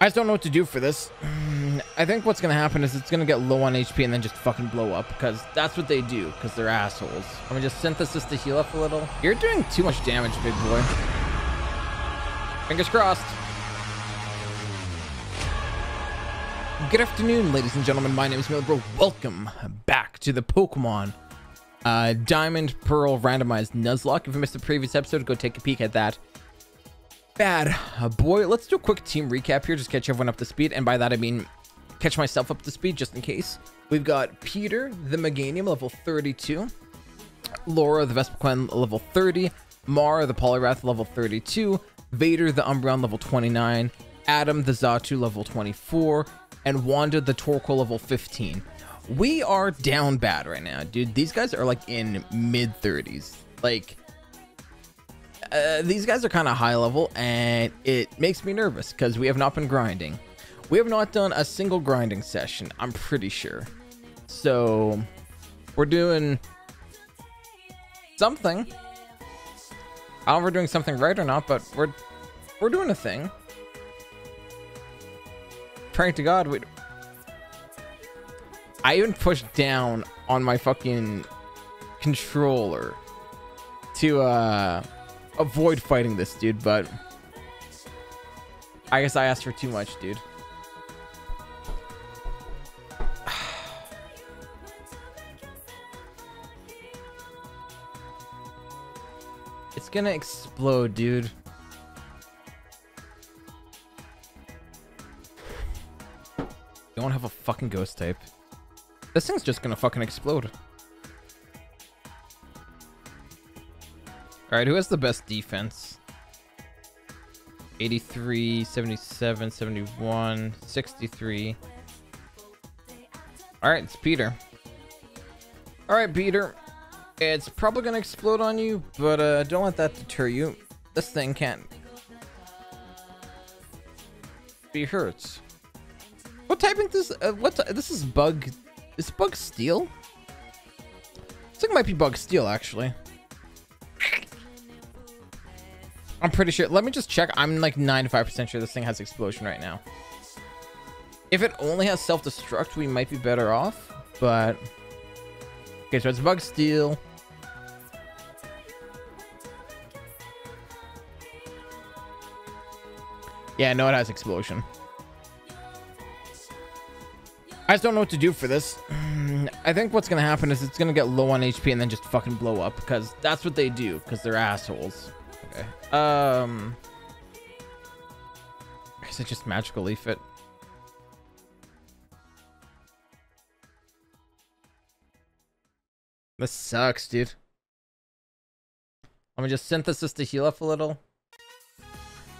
I just don't know what to do for this. I think what's gonna happen is it's gonna get low on HP and then just fucking blow up because that's what they do because they're assholes. Let me just synthesis to heal up a little. You're doing too much damage, big boy. Fingers crossed. Good afternoon, ladies and gentlemen. My name is MeleeBro. Welcome back to the Pokemon uh, Diamond Pearl Randomized Nuzlocke. If you missed the previous episode, go take a peek at that. Bad uh, boy. Let's do a quick team recap here, just catch everyone up to speed. And by that, I mean catch myself up to speed just in case. We've got Peter, the Meganium, level 32. Laura, the Vespiquen, level 30. Mara, the Poliwrath, level 32. Vader, the Umbreon, level 29. Adam, the Xatu, level 24. And Wanda, the Torkoal, level 15. We are down bad right now, dude. These guys are like in mid 30s. Like, uh, these guys are kind of high level, and it makes me nervous because we have not been grinding. We have not done a single grinding session, I'm pretty sure. So, we're doing something. I don't know if we're doing something right or not, but we're we're doing a thing. Praying to God, we. I even pushed down on my fucking controller to uh avoid fighting this dude, but I guess I asked for too much, dude. It's gonna explode, dude. Don't have a fucking ghost type. This thing's just gonna fucking explode. Alright, who has the best defense? 83, 77, 71, 63. Alright, it's Peter. Alright, Peter. It's probably gonna explode on you, but uh, don't let that deter you. This thing can't be hurt. What typing this? Uh, what? This is bug. Is bug steel? This thing might be bug steel actually. I'm pretty sure. Let me just check. I'm like 95% sure this thing has explosion right now. If it only has self-destruct, we might be better off. But okay, so it's bug steel. Yeah, no, it has explosion. I just don't know what to do for this. I think what's gonna happen is it's gonna get low on HP and then just fucking blow up because that's what they do because they're assholes. Okay. Um. Is it just magical leaf it? This sucks, dude. Let me just synthesis to heal up a little.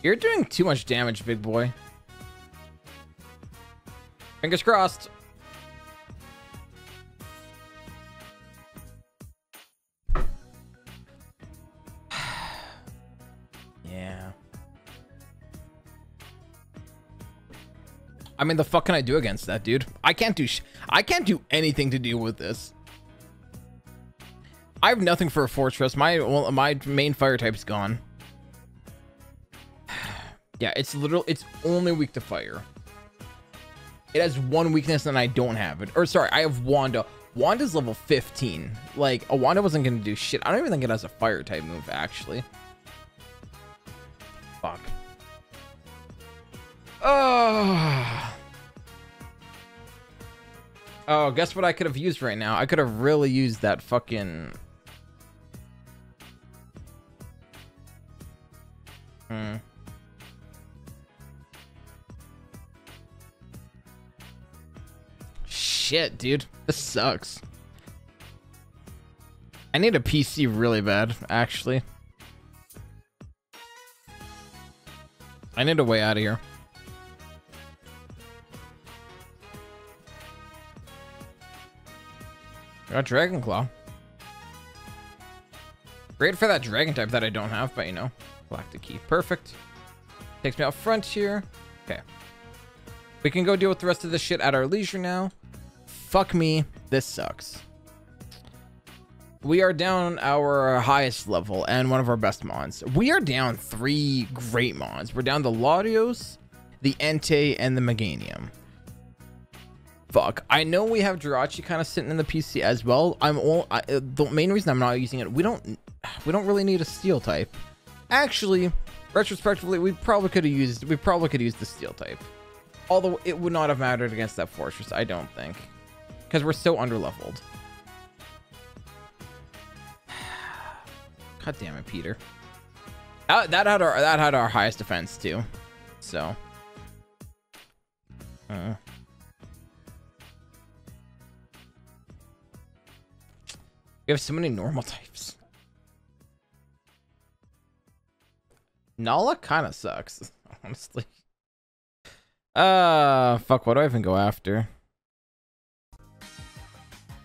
You're doing too much damage, big boy. Fingers crossed. Yeah. I mean, the fuck can I do against that, dude? I can't do I can't do anything to deal with this. I have nothing for a Forretress. My well, my main fire type's gone. Yeah, it's literal. It's only weak to fire. It has one weakness and I don't have it. Or sorry, I have Wanda. Wanda's level 15. Like, a Wanda wasn't to do shit. I don't even think it has a fire type move, actually. Oh. Oh, guess what I could have used right now? I could have really used that fucking... Hmm. shit, dude. This sucks. I need a PC really bad, actually. I need a way out of here. Got Dragon Claw. Great for that Dragon type that I don't have, but you know, Galactic Key. Perfect. Takes me out front here. Okay. We can go deal with the rest of this shit at our leisure now. Fuck me. This sucks. We are down our highest level and one of our best mons. We are down three great mons. We're down the Latios, the Entei, and the Meganium. Fuck. I know we have Jirachi kind of sitting in the PC as well. I'm all I, uh, the main reason I'm not using it. We don't we don't really need a steel type. Actually, retrospectively, we probably could have used we probably could use the steel type. Although it would not have mattered against that Forretress, I don't think, because we're so underleveled. God damn it, Peter. That, that had our that had our highest defense too, so. Uh. We have so many normal types. Nala kind of sucks, honestly. Uh, fuck, what do I even go after?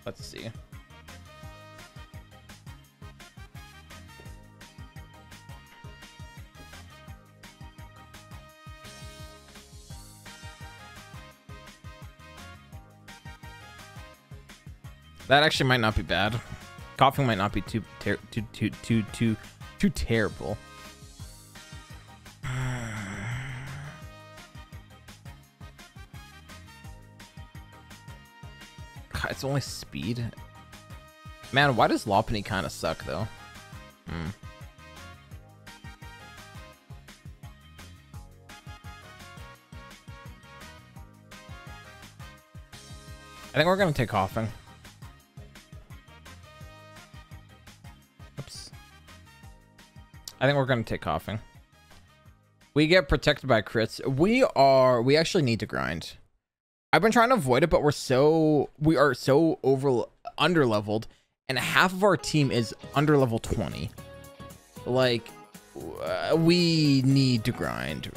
Let's see. That actually might not be bad. Koffing might not be too too too too too too terrible. God, it's only speed. Man, why does Lopunny kind of suck though? Hmm. I think we're gonna take Koffing. I think we're going to take Koffing. We get protected by crits. We are, we actually need to grind. I've been trying to avoid it, but we're so, we are so over, under leveled and half of our team is under level 20. Like, uh, we need to grind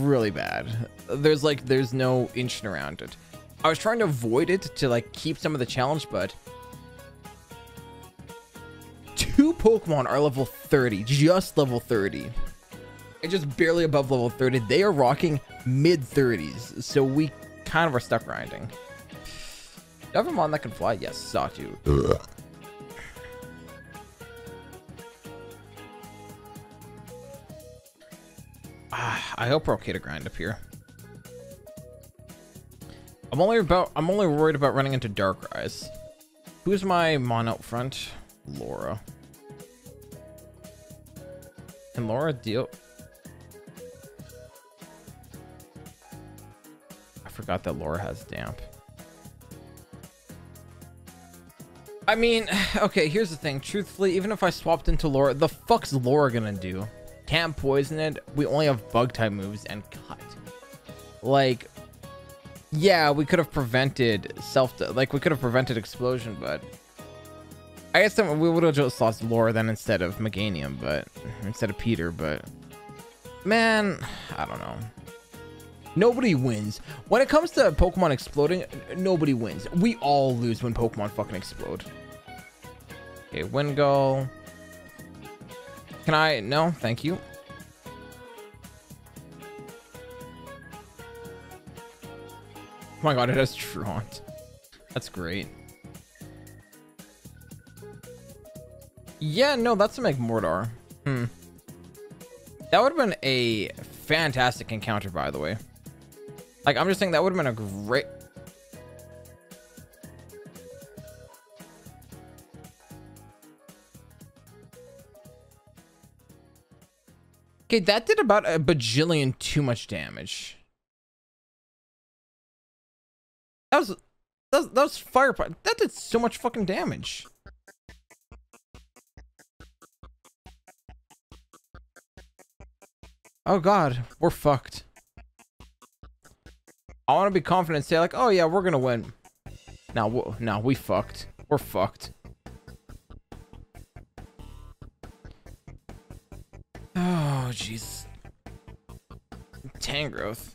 really bad. There's like, there's no inching around it. I was trying to avoid it to like keep some of the challenge, but two Pokemon are level 30, just level 30. And just barely above level 30. They are rocking mid 30s. So we kind of are stuck grinding. Do you have a mon that can fly? Yes, Sawtooth. Ah, I hope we're okay to grind up here. I'm only about I'm only worried about running into Darkrai. Who's my mon out front? Laura. Can Laura deal? I forgot that Laura has damp. I mean, okay, here's the thing. Truthfully, even if I swapped into Laura, the fuck's Laura gonna do? Can't poison it. We only have bug type moves and cut. Like, yeah, we could have prevented self, like we could have prevented explosion, but I guess we would have just lost Laura then instead of Meganium, but instead of Peter, but man, I don't know. Nobody wins. When it comes to Pokemon exploding, nobody wins. We all lose when Pokemon fucking explode. Okay, Wingull. Can I? No, thank you. Oh my god, it has Truant. That's great. Yeah, no, that's a Magmortar. Hmm. That would have been a fantastic encounter, by the way. Like, I'm just saying that would have been a great... Okay, that did about a bajillion too much damage. That was... That was, that was fire... That did so much fucking damage. Oh god, we're fucked. I want to be confident and say like, oh yeah, we're gonna win. Now, now we fucked. We're fucked. Oh jeez. Tangrowth.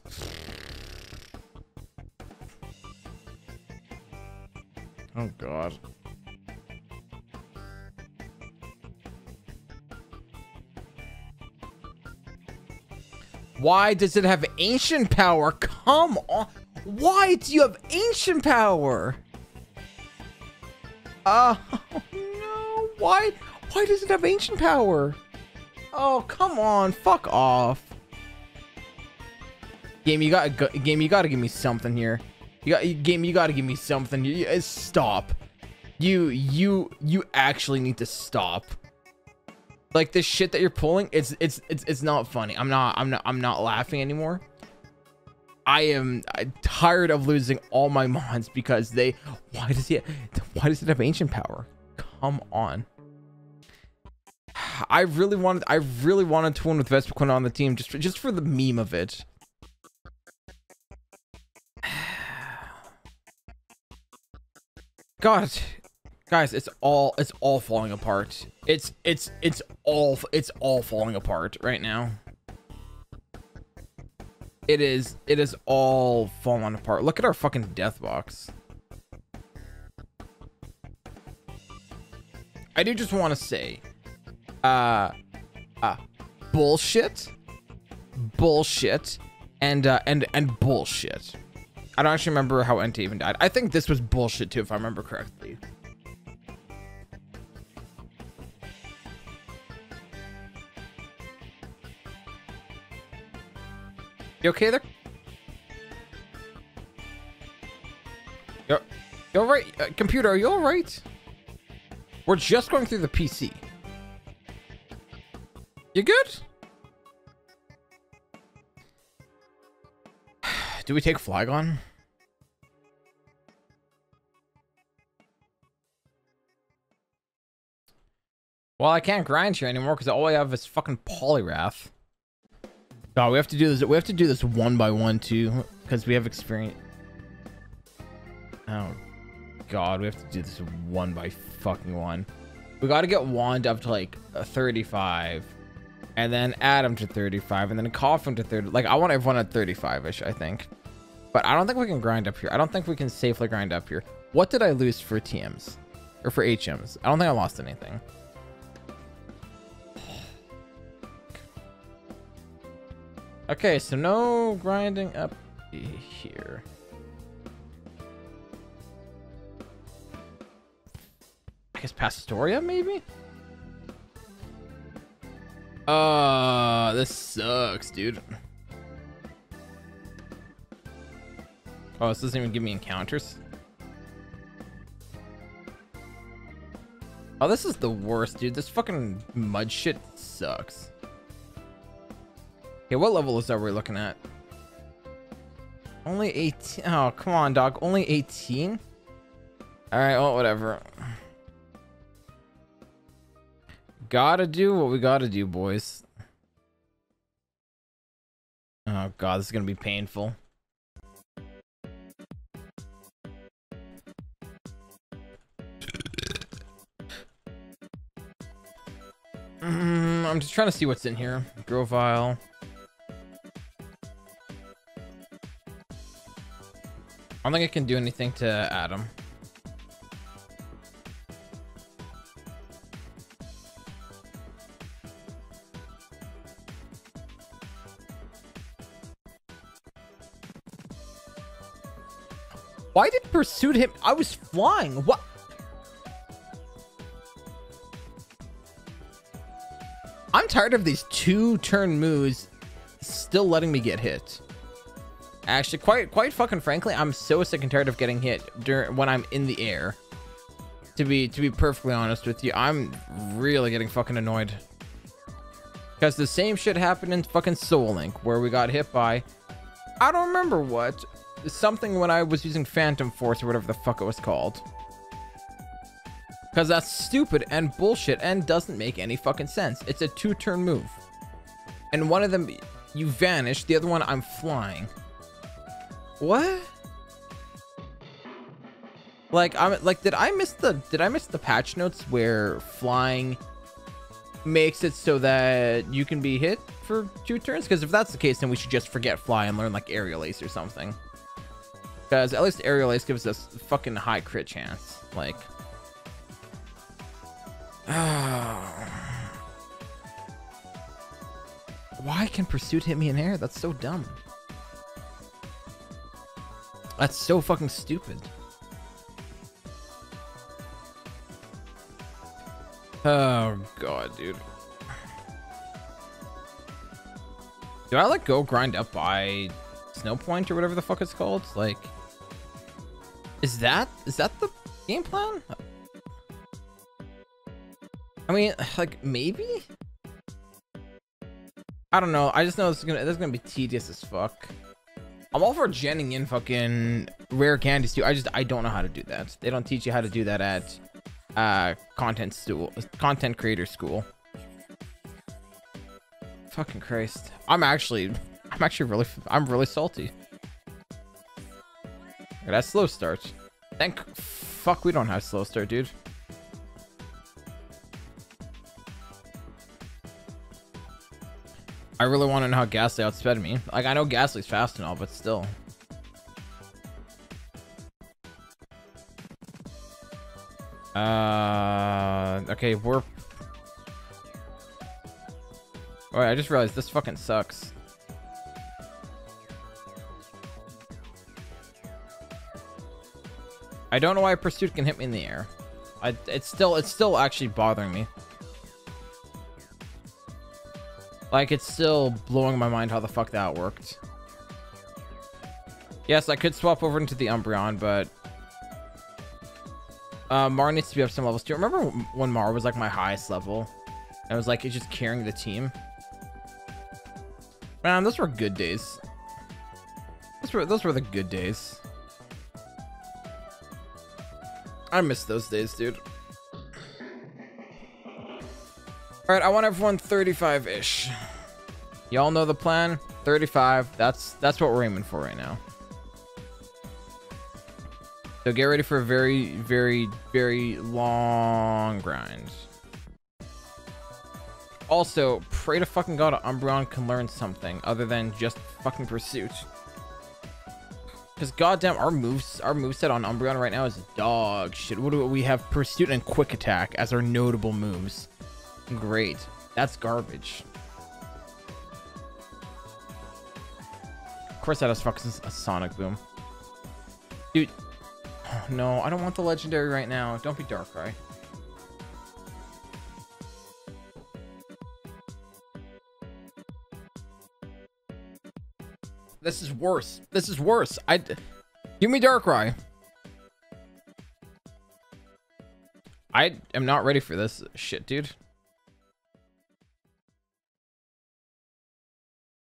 Oh god. Why does it have ancient power? Come on. Why do you have ancient power? Oh, no. Why? Why does it have ancient power? Oh, come on. Fuck off. Game, you got game. You got to give me something here. You got game. You got to give me something. You, uh, stop. You you you actually need to stop. Like this shit that you're pulling, it's it's it's it's not funny. I'm not I'm not I'm not laughing anymore. I am tired of losing all my mons because they. Why does he? Why does it have ancient power? Come on. I really wanted. I really wanted to win with Vespiquen on the team just for, just for the meme of it. God, guys, it's all it's all falling apart. It's it's it's all it's all falling apart right now it is it is all falling apart. Look at our fucking death box. I do just want to say, uh, uh, bullshit, bullshit, and uh, and and bullshit. I don't actually remember how Entei even died. I think this was bullshit too, if I remember correctly. You okay there? You're, you all right? Uh, computer, are you all right? We're just going through the PC. You good? Do we take Flygon? Well, I can't grind here anymore because all I have is fucking Poliwrath. Oh, we have to do this. We have to do this one by one too, because we have experience. Oh, God, we have to do this one by fucking one. We got to get Wand up to like a 35, and then Adam to 35, and then Koffing to 30. Like, I want everyone at 35ish, I think. But I don't think we can grind up here. I don't think we can safely grind up here. What did I lose for TMs? Or for HMs? I don't think I lost anything. Okay, so no grinding up here. I guess Pastoria, maybe? Uh, this sucks, dude. Oh, this doesn't even give me encounters. Oh, this is the worst, dude. This fucking mud shit sucks. Okay, what level is that we're looking at? Only 18. Oh, come on, dog. Only 18? Alright, well, whatever. Gotta do what we gotta do, boys. Oh, God, this is gonna be painful. Mm, I'm just trying to see what's in here. Grovyle. I don't think I can do anything to Adam. Why did pursuit him? I was flying. What? I'm tired of these two turn moves still letting me get hit. Actually, quite quite fucking frankly, I'm so sick and tired of getting hit during when I'm in the air. To be to be perfectly honest with you, I'm really getting fucking annoyed. Because the same shit happened in fucking Soul Link, where we got hit by I don't remember what. Something when I was using Phantom Force or whatever the fuck it was called. Because that's stupid and bullshit and doesn't make any fucking sense. It's a two-turn move. And one of them, you vanish. The other one, I'm flying. What? Like I'm like did I miss the did I miss the patch notes where flying makes it so that you can be hit for two turns? Because if that's the case, then we should just forget fly and learn like aerial ace or something. Because at least aerial ace gives us fucking high crit chance. Like Why can pursuit hit me in air? That's so dumb. That's so fucking stupid. Oh god, dude. Do I let go grind up by Snow Point or whatever the fuck it's called. Like, is that is that the game plan? I mean, like maybe. I don't know. I just know this is gonna this is gonna be tedious as fuck. I'm all for genning in fucking rare candies too. I just I don't know how to do that. They don't teach you how to do that at uh content school, content creator school. Fucking Christ. I'm actually I'm actually really I'm really salty. That slow start. Thank fuck we don't have slow start, dude. I really want to know how Gastly outsped me. Like, I know Gastly's fast and all, but still. Uh, okay, we're... Alright, I just realized this fucking sucks. I don't know why Pursuit can hit me in the air. I, it's still, it's still actually bothering me. Like, it's still blowing my mind how the fuck that worked. Yes, I could swap over into the Umbreon, but... Uh, Mar needs to be up some levels too. Remember when Mar was like my highest level? I was like, it's just carrying the team. Man, those were good days. Those were, those were the good days. I miss those days, dude. All right, I want everyone 35-ish. Y'all know the plan. 35. That's that's what we're aiming for right now. So get ready for a very, very, very long grind. Also, pray to fucking god Umbreon can learn something other than just fucking pursuit. Because goddamn, our moves, our moveset on Umbreon right now is dog shit. What do we have? Pursuit and Quick Attack as our notable moves. Great. That's garbage. Of course that fucking a Sonic Boom. Dude. No, I don't want the Legendary right now. Don't be Darkrai. This is worse. This is worse. I give me Darkrai. I am not ready for this shit, dude.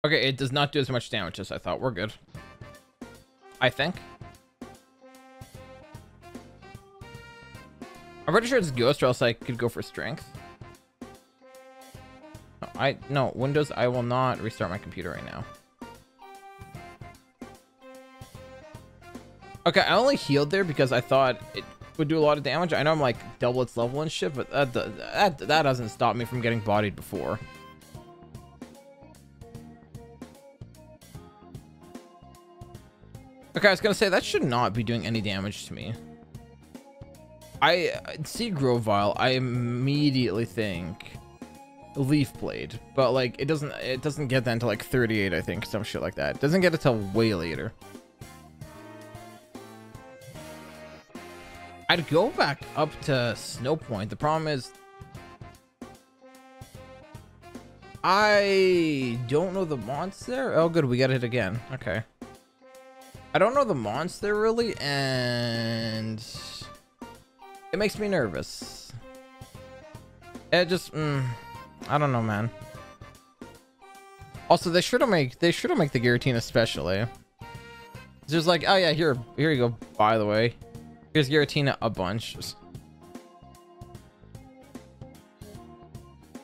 Okay, it does not do as much damage as I thought. We're good. I think. I'm pretty sure it's Ghost or else I could go for Strength. I No, Windows, I will not restart my computer right now. Okay, I only healed there because I thought it would do a lot of damage. I know I'm like double its level and shit, but that, that, that doesn't stop me from getting bodied before. Okay, I was gonna say that should not be doing any damage to me. I see Grovyle, I immediately think Leaf Blade, but like it doesn't it doesn't get that until like 38, I think, some shit like that. It doesn't get it till way later. I'd go back up to Snow Point. The problem is I don't know the monster. Oh, good. We got it again. Okay. I don't know the monster really, and it makes me nervous. It just, mm, I don't know, man. Also, they should have make they should have make the Giratina especially. It's just like, oh yeah, here, here you go. By the way, here's Giratina a bunch.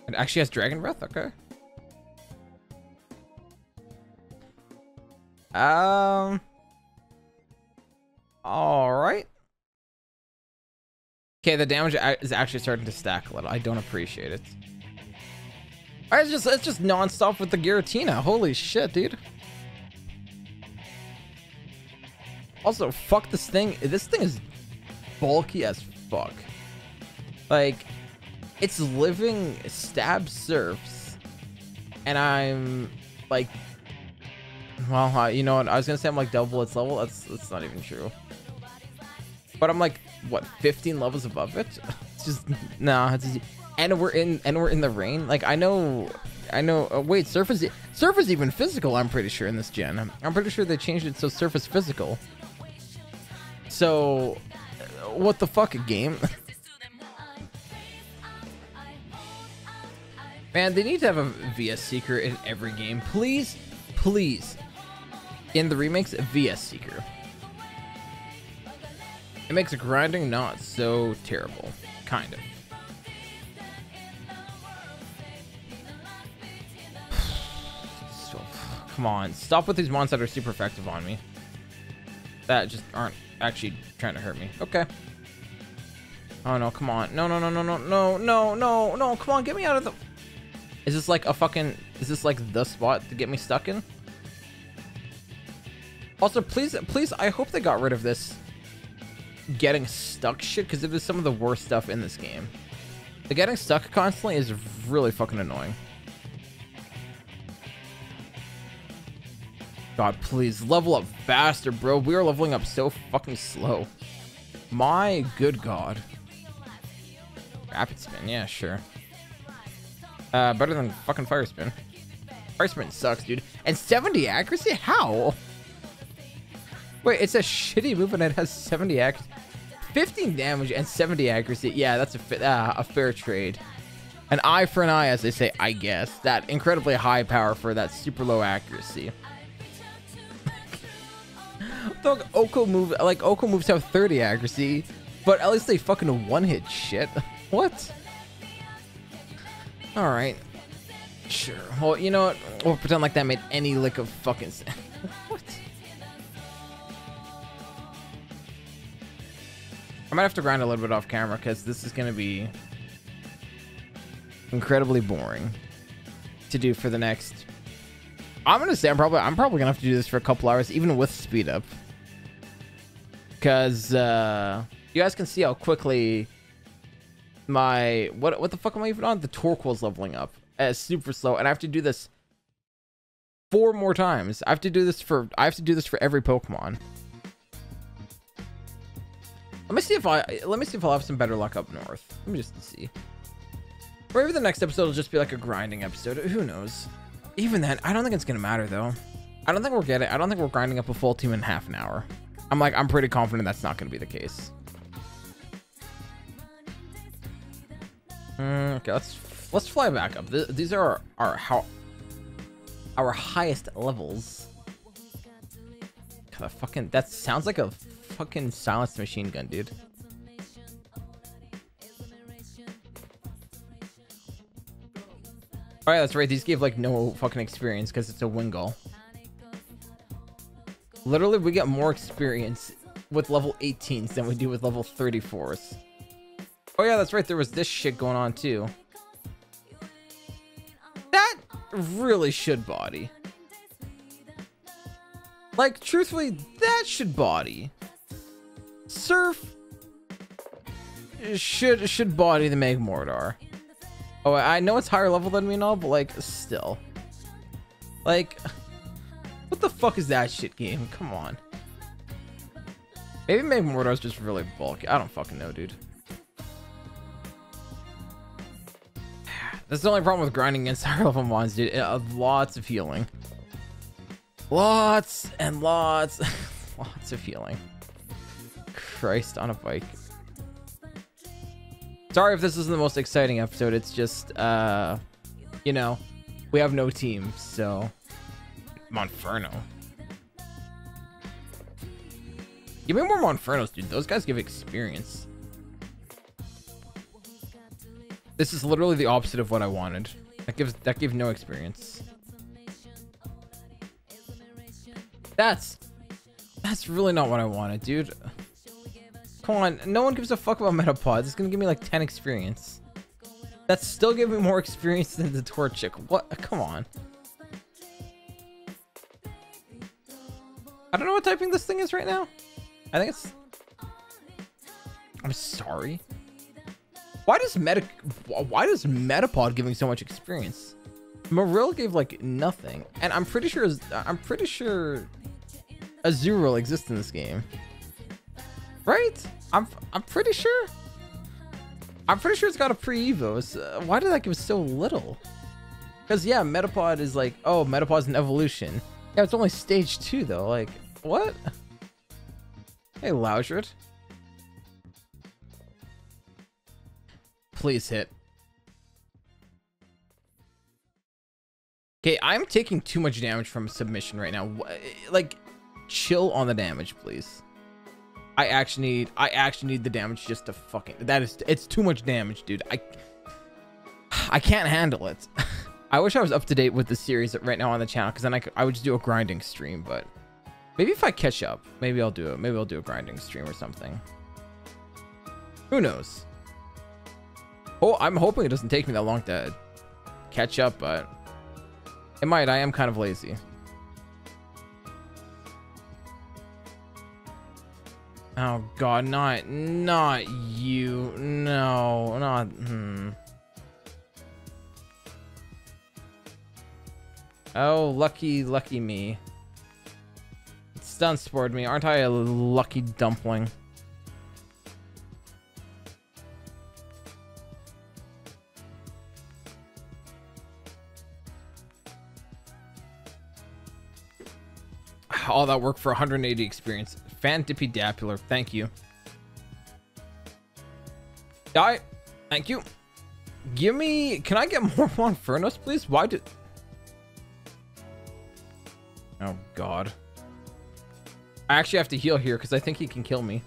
It actually has Dragon Breath. Okay. Um. All right. Okay, the damage is actually starting to stack a little. I don't appreciate it. All right, it's just it's just nonstop with the Giratina. Holy shit, dude. Also, fuck this thing. This thing is bulky as fuck. Like, it's living stab surfs, and I'm like, well, uh, you know what? I was gonna say I'm like double its level. That's that's not even true. But I'm like, what, 15 levels above it? It's just nah. It's just, and we're in and we're in the rain. Like I know, I know. Uh, wait, surface is surf is even physical. I'm pretty sure in this gen. I'm, I'm pretty sure they changed it so surface physical. So, uh, what the fuck, game? Man, they need to have a VS Seeker in every game. Please, please. In the remakes, VS Seeker. It makes grinding not so terrible. Kind of. come on. Stop with these monsters that are super effective on me. That just aren't actually trying to hurt me. Okay. Oh no, come on. No, no, no, no, no, no, no, no, no. Come on, get me out of the... Is this like a fucking... Is this like the spot to get me stuck in? Also, please, please, I hope they got rid of this getting stuck shit because it is some of the worst stuff in this game. The getting stuck constantly is really fucking annoying. God, please level up faster, bro. We are leveling up so fucking slow. My good God. Rapid spin, yeah, sure. Uh, better than fucking fire spin. Fire spin sucks, dude. And 70 accuracy? How? Wait, it's a shitty move and it has 70 accuracy. 15 damage and 70 accuracy. Yeah, that's a, uh, a fair trade. An eye for an eye, as they say, I guess. That incredibly high power for that super low accuracy. Look, OHKO move like OHKO moves have 30 accuracy, but at least they fucking one hit shit. what? All right. Sure. Well, you know what? We'll pretend like that made any lick of fucking sense. Might have to grind a little bit off camera because this is going to be incredibly boring to do for the next. I'm gonna say I'm probably I'm probably gonna have to do this for a couple hours, even with speed up, because uh, you guys can see how quickly my what what the fuck am I even on? The Torkoal's leveling up as super slow, and I have to do this four more times. I have to do this for I have to do this for every Pokemon. Let me see if I let me see if I'll have some better luck up north. Let me just see. Or maybe the next episode will just be like a grinding episode. Who knows? Even then, I don't think it's gonna matter though. I don't think we're getting. I don't think we're grinding up a full team in half an hour. I'm like, I'm pretty confident that's not gonna be the case. Mm, okay, let's let's fly back up. Th these are our, our how our highest levels. God, fucking that sounds like a fucking silenced machine gun, dude. Alright, that's right. These gave like no fucking experience because it's a Wingull. Literally, we get more experience with level 18s than we do with level 34s. Oh yeah, that's right. There was this shit going on too. That really should body. Like, truthfully, that should body. Surf should should body the Magmortar. Oh, I know it's higher level than me and all, but like, still. Like, what the fuck is that shit game? Come on. Maybe Magmortar's just really bulky. I don't fucking know, dude. That's the only problem with grinding against higher level mons, dude. Uh, lots of healing. Lots and lots, lots of healing. Christ on a bike. Sorry if this isn't the most exciting episode. It's just, uh, you know, we have no team, so. Monferno. Give me more Monfernos, dude. Those guys give experience. This is literally the opposite of what I wanted. That gives that gives no experience. That's that's really not what I wanted, dude. Come on, no one gives a fuck about Metapods. It's gonna give me like 10 experience. That's still giving me more experience than the Torchic. What? Come on. I don't know what typing this thing is right now. I think it's... I'm sorry. Why does Meta... Why does Metapod giving so much experience? Marill gave like nothing. And I'm pretty sure... I'm pretty sure... Azurill exists in this game. Right? I'm I'm pretty sure. I'm pretty sure it's got a pre-evo. Uh, why did that give so little? Because yeah, Metapod is like, oh, Metapod's an evolution. Yeah, it's only stage two though. Like, what? Hey, Loudred. Please hit. Okay, I'm taking too much damage from submission right now. Like, chill on the damage, please. I actually need, I actually need the damage just to fucking, that is, it's too much damage, dude. I, I can't handle it. I wish I was up to date with the series right now on the channel because then I, could, I would just do a grinding stream, but maybe if I catch up, maybe I'll do it. Maybe I'll do a grinding stream or something. Who knows? Oh, I'm hoping it doesn't take me that long to catch up, but it might. I am kind of lazy. Oh god, not not you. No, not hmm. Oh, lucky, lucky me. Stun spored me. Aren't I a lucky dumpling? All that work for 180 experience. Fan Dippy Dapular. Thank you. Die. Thank you. Give me... Can I get more Monfernos, please? Why did... Oh, God. I actually have to heal here because I think he can kill me.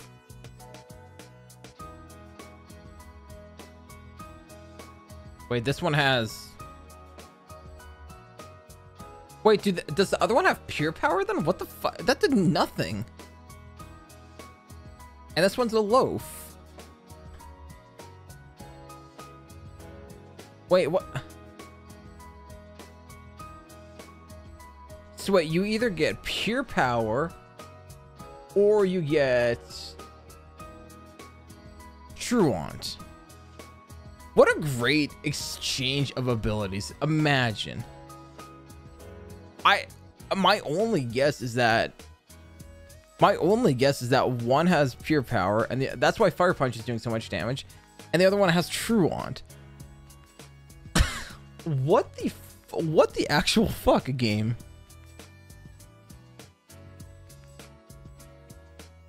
Wait, this one has... Wait, do does the other one have pure power then? What the fuck? That did nothing. And this one's a loaf. Wait, what? So wait, you either get pure power or you get Truant. What a great exchange of abilities. Imagine. I my only guess is that my only guess is that one has pure power and the, that's why fire punch is doing so much damage and the other one has True truant what the what the actual fuck game?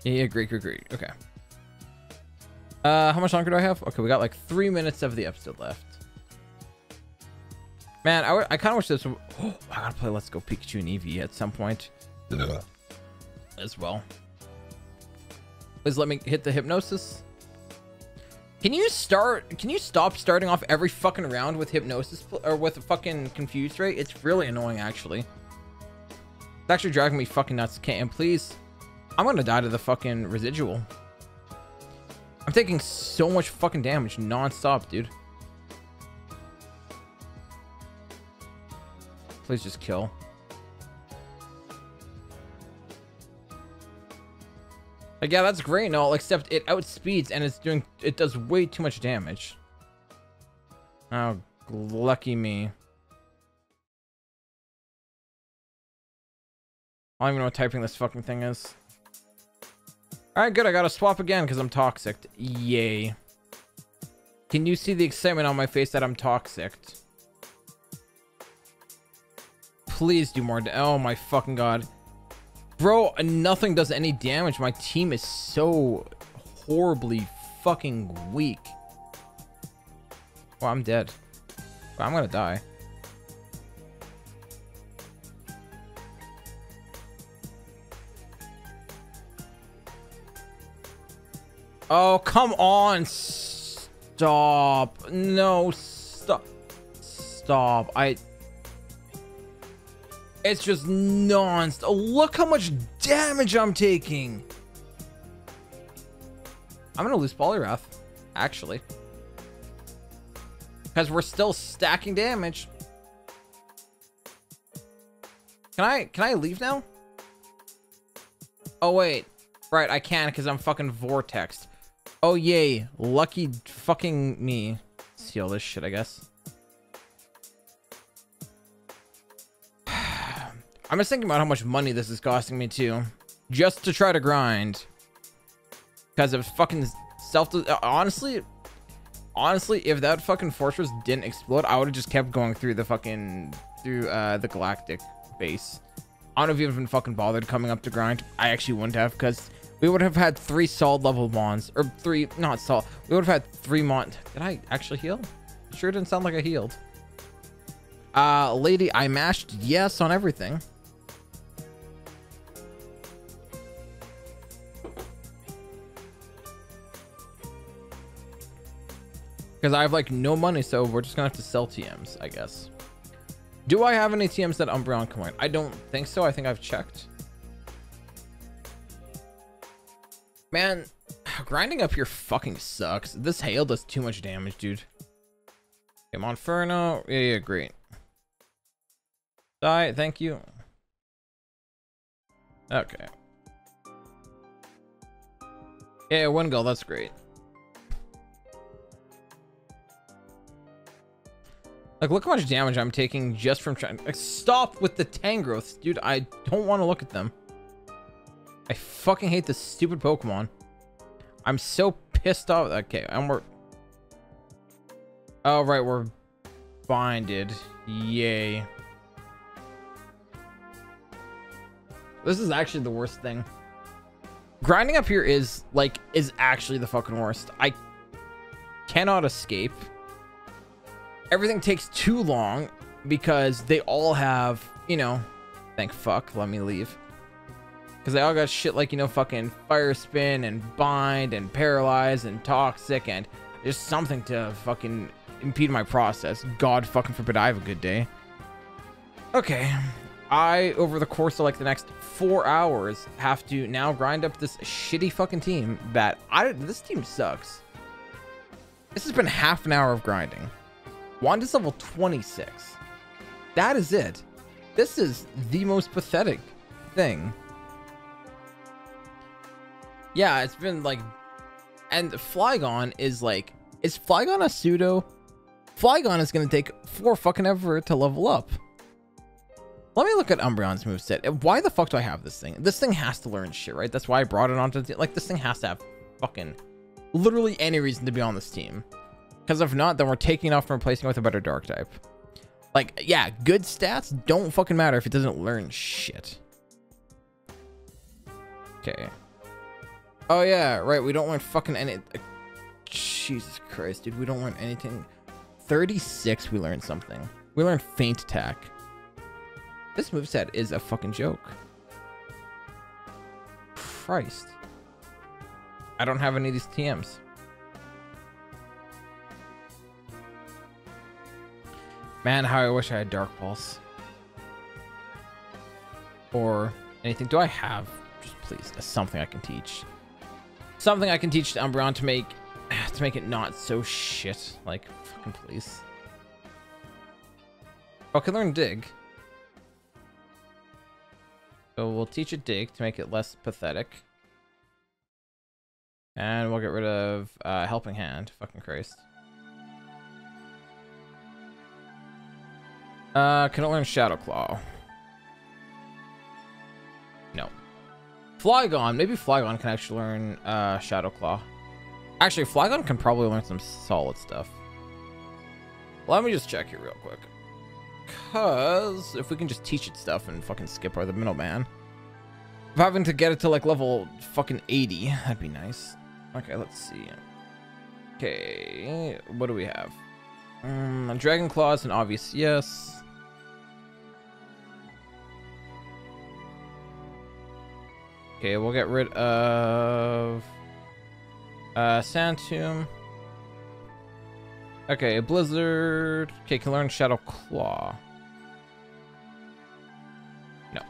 Yeah great great great. Okay. Uh how much longer do i have? Okay we got like three minutes of the episode left. Man, I, I kind of wish this. Oh, I gotta play Let's Go Pikachu and Eevee at some point. Yeah. As well. Please let me hit the hypnosis. Can you start? Can you stop starting off every fucking round with hypnosis or with a fucking Confuse Ray? It's really annoying, actually. It's actually driving me fucking nuts. Can't and please, I'm gonna die to the fucking residual. I'm taking so much fucking damage non-stop, dude. Please just kill. Like, yeah, that's great and all, except it outspeeds and it's doing, it does way too much damage. Oh, lucky me. I don't even know what typing this fucking thing is. Alright, good. I gotta swap again because I'm toxic. Yay. Can you see the excitement on my face that I'm toxic? Please do more. Oh my fucking god. Bro, nothing does any damage. My team is so horribly fucking weak. Well, I'm dead. I'm gonna die. Oh, come on. Stop. No, stop. Stop. I... It's just non-stop. Look how much damage I'm taking. I'm gonna lose Poliwrath, actually. Because we're still stacking damage. Can I can I leave now? Oh wait. Right, I can because I'm fucking vortex. Oh yay. Lucky fucking me. See all this shit, I guess. I'm just thinking about how much money this is costing me too. Just to try to grind. because of fucking self. Honestly, honestly, if that fucking Forretress didn't explode, I would have just kept going through the fucking through uh the galactic base. I don't know if you even fucking bothered coming up to grind. I actually wouldn't have because we would have had three solid level mons or three not solid. We would have had three mon. Did I actually heal? Sure didn't sound like I healed. Uh, lady, I mashed yes on everything. Because I have like no money, so we're just gonna have to sell TMs, I guess. Do I have any TMs that Umbreon can win? I don't think so. I think I've checked. Man, grinding up here fucking sucks. This hail does too much damage, dude. Okay, Monferno. Yeah, yeah, great. Die, thank you. Okay. Yeah, one goal, that's great. Like, look how much damage I'm taking just from trying. Like, stop with the Tangrowths, dude. I don't want to look at them. I fucking hate this stupid Pokemon. I'm so pissed off. Okay, and we're. Oh, right, we're binded. Yay. This is actually the worst thing. Grinding up here is, like, is actually the fucking worst. I cannot escape everything takes too long because they all have, you know, thank fuck, let me leave. Because they all got shit like, you know, fucking fire spin and bind and paralyze and toxic and just something to fucking impede my process. God fucking forbid I have a good day. Okay. I, over the course of like the next four hours, have to now grind up this shitty fucking team that I, this team sucks. This has been half an hour of grinding. Wanda's level 26. That is it. This is the most pathetic thing. Yeah, it's been like... And Flygon is like... Is Flygon a pseudo? Flygon is going to take four fucking ever to level up. Let me look at Umbreon's moveset. Why the fuck do I have this thing? This thing has to learn shit, right? That's why I brought it onto the Like, this thing has to have fucking... Literally any reason to be on this team. Because if not, then we're taking off and replacing it with a better dark type. Like, yeah, good stats don't fucking matter if it doesn't learn shit. Okay. Oh yeah, right. We don't learn fucking any. Uh, Jesus Christ, dude. We don't learn anything. 36, we learned something. We learned feint attack. This moveset is a fucking joke. Christ. I don't have any of these TMs. Man, how I wish I had Dark Pulse. Or anything. Do I have, just please, something I can teach? Something I can teach to Umbreon to make, to make it not so shit. Like, fucking please. Oh, I can learn Dig. So we'll teach it Dig to make it less pathetic. And we'll get rid of uh, Helping Hand. Fucking Christ. Uh, can I learn Shadow Claw? No. Flygon. Maybe Flygon can actually learn uh, Shadow Claw. Actually, Flygon can probably learn some solid stuff. Let me just check here real quick. Because if we can just teach it stuff and fucking skip over the middleman. If having to get it to like level fucking 80, that'd be nice. Okay, let's see. Okay, what do we have? Um, Dragon Claw is an obvious yes. Okay, we'll get rid of uh Sand Tomb. Okay, Blizzard. Okay, can learn Shadow Claw. No.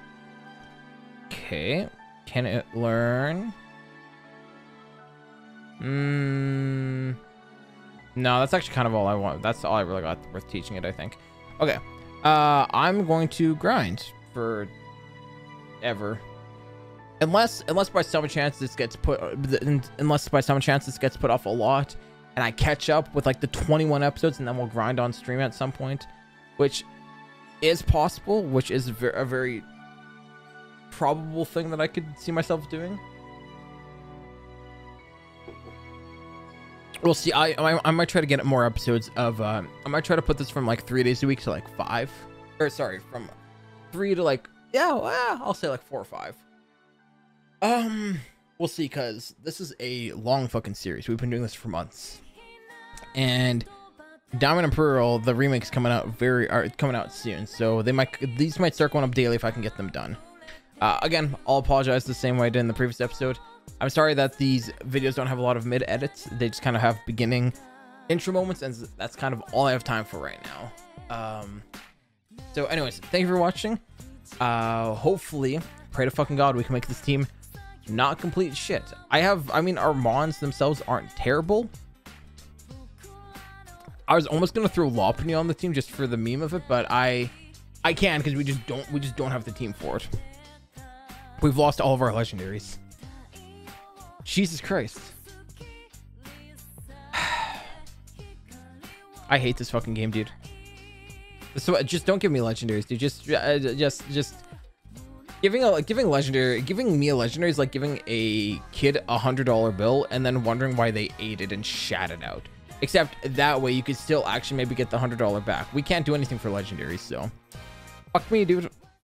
Okay. Can it learn? Hmm. No, that's actually kind of all I want. That's all I really got worth teaching it, I think. Okay. Uh, I'm going to grind for ever unless unless by some chance this gets put unless by some chance this gets put off a lot and I catch up with like the 21 episodes and then we'll grind on stream at some point which is possible which is a very probable thing that I could see myself doing we'll see. I, I I might try to get more episodes of. Uh, I might try to put this from like three days a week to like five, or sorry, from three to like yeah, well, I'll say like four or five. Um, we'll see, cause this is a long fucking series. We've been doing this for months, and Diamond and Pearl, the remake's coming out very are coming out soon, so they might these might start going up daily if I can get them done. Uh, again, I'll apologize the same way I did in the previous episode. I'm sorry that these videos don't have a lot of mid edits. They just kind of have beginning intro moments, and that's kind of all I have time for right now. Um, so, anyways, thank you for watching. Uh, hopefully, pray to fucking God we can make this team not complete shit. I have, I mean, our Mons themselves aren't terrible. I was almost gonna throw Lopunny on the team just for the meme of it, but I, I can because we just don't, we just don't have the team for it. We've lost all of our legendaries. Jesus Christ. I hate this fucking game, dude. So just don't give me legendaries, dude. Just, uh, just, just giving a giving legendary, giving me a legendary is like giving a kid a hundred dollar bill and then wondering why they ate it and shat it out. Except that way you could still actually maybe get the hundred dollar back. We can't do anything for legendaries, so fuck me, dude.